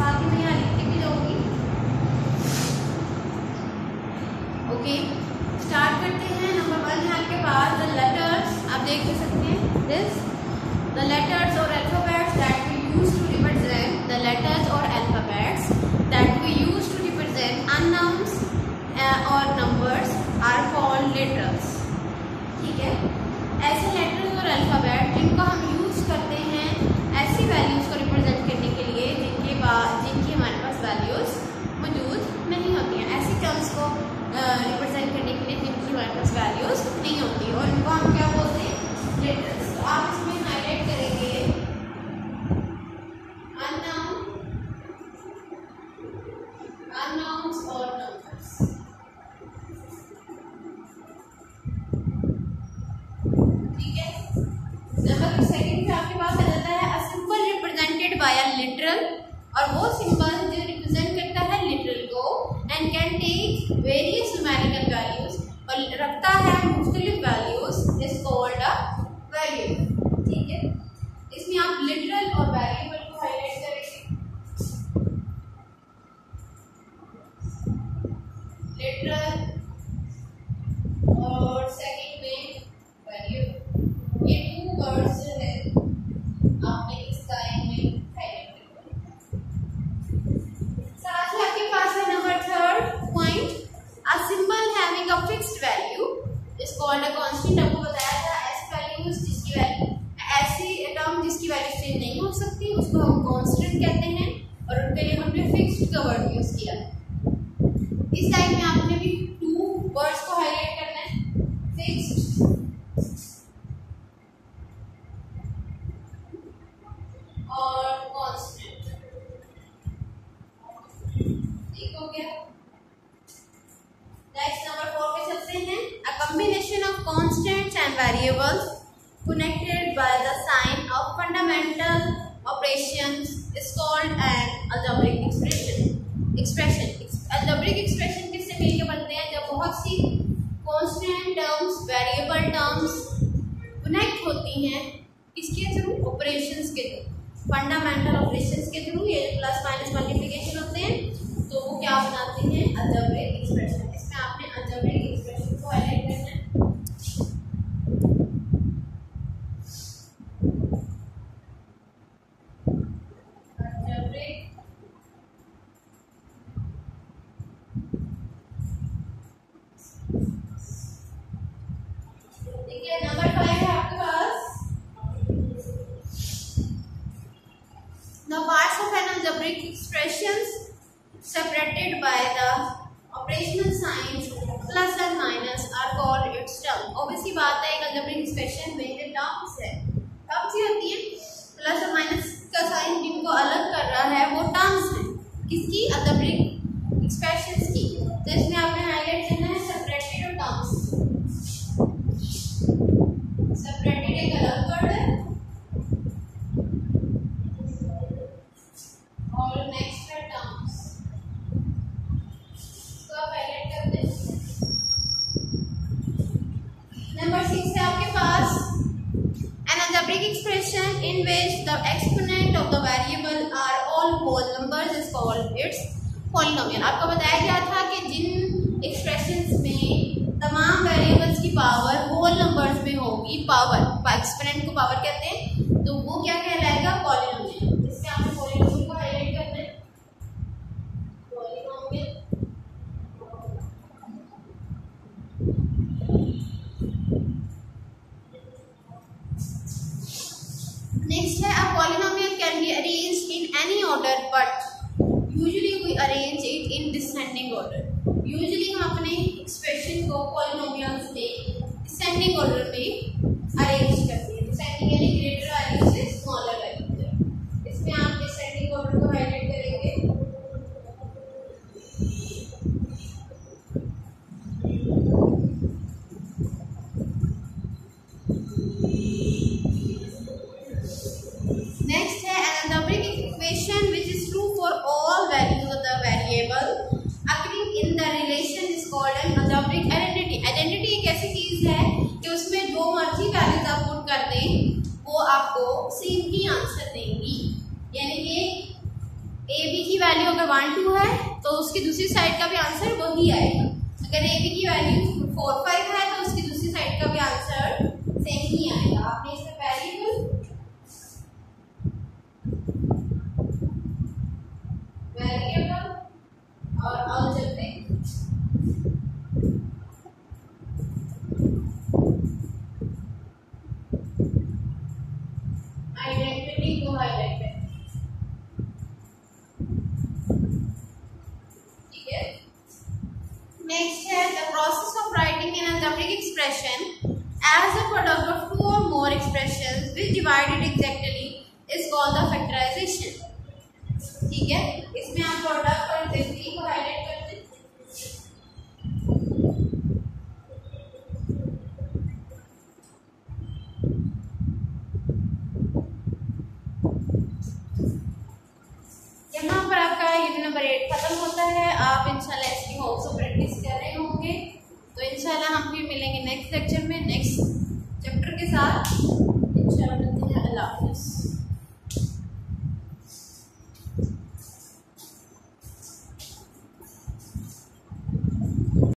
मैं यहाँ लिखती भी जाऊँगी ओके स्टार्ट करते हैं नंबर वन यहाँ के बाद द लेटर्स आप देख सकते हैं दिस द लेटर्स और that we use to represent the letters और that we use to represent और नंबर्स आर कॉल्ड लेटर्स ठीक है? ऐसे लेटर्स और अल्फ़ाबेट जिनको हम यूज़ करते हैं ऐसी वैल्यूज़ को रिप्रेजेंट करने के लिए जिनके बाद जिनकी हमारे पास वैल्यूज़ मौजूद नहीं होती हैं ऐसी टर्म्स को रिप्रेजेंट करने के लिए जिनकी हमारे पास वैल्यूज़ नहीं होती और उनको हम क्या बोलते हैं लेटर्स तो आप इसमें हाईलाइट करेंगे अननाउन अननाउंस और नंबर्स नंबर सेकंड पे आपके पास आ जाता है a symbol represented by a literal और वो सिंबल जो रिप्रेजेंट करता है लिटरल को and can take various numerical values और रखता है मुख्तलिफ़ values is called a variable ठीक है? इसमें आप लिटरल और वेरिएबल को हाईलाइट करेंगे। लिटरल और सेकंड में वेरिएबल ये टू वर्ड्स जो है आपने इस लाइन में हाईलाइट साथ ही आपके पास है number third point a symbol having a fixed value is called a constant आपको बताया था ऐसी वैल्यूज़ जिसकी वैल्यू ऐसी टर्म जिसकी वैल्यू चेंज नहीं हो सकती उसको हम कांस्टेंट कहते हैं और उनके लिए हमने फिक्स्ड का वर्ड यूज़ किया है। इस टाइप में आपने भी टू वर्ड्स को हाईलाइट करना है। फिक्स्ड और कांस्टेंट ठीक हो गया। नेक्स्ट नंबर फोर पे चलते हैं। A combination of constants and variables connected by the sign of fundamental operations is called an algebraic expression. Expression. Algebraic expression किससे मिलके बनते हैं? जब बहुत सी constant terms variable terms connect होती हैं किसके थ्रू ऑपरेशंस के थ्रू फंडामेंटल ऑपरेशंस के थ्रू ये प्लस माइनस मल्टीप्लिकेशन होते हैं। The parts of an algebraic expressions separated by the operational signs plus and minus are called its term. Obviously बात है एक algebraic expression में in which the exponent of the variable are all whole numbers is called its polynomial. आपको बताया गया था कि जिन expressions में तमाम वेरिएबल्स की पावर होल नंबर्स में होगी पावर एक्सपोनेंट को पावर कहते हैं तो वो क्या कहलाएगा? पॉलिनोमियल इससे आपने पॉलिनोमियल को हाईलाइट करना है पॉलिनोमियल नेक्स्ट है a polynomial can be arranged in any order but usually we arrange it in descending order. Usually हम अपने एक्सप्रेशन को पॉलिनोमियल्स में डिसेंडिंग ऑर्डर में अरेंज करते हैं। डिसेंडिंग यानी ग्रेटर वैल्यू से स्मॉलर वैल्यू तक इसमें आप डिसेंडिंग ऑर्डर को हाईलाइट करेंगे। Next है the agree in the relation is called an an identity. Identity एक ऐसी चीज़ है कि उसमें जो मर्ज़ी वैल्यूज़ आप पुट कर दें, वो आपको सेम ही आंसर देंगी. यानी कि ए बी की वैल्यू अगर वन टू है तो उसकी दूसरी साइड का भी आंसर वही आएगा. Next है the process of writing an algebraic expression as a product of two or more expressions which divided exactly at खत्म होता है। आप इंशाल्लाह इसकी होप्स प्रैक्टिस कर रहे होंगे। तो इंशाल्लाह हम फिर मिलेंगे नेक्स्ट लेक्चर में।